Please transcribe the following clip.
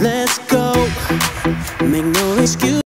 Let's go. Make no excuse.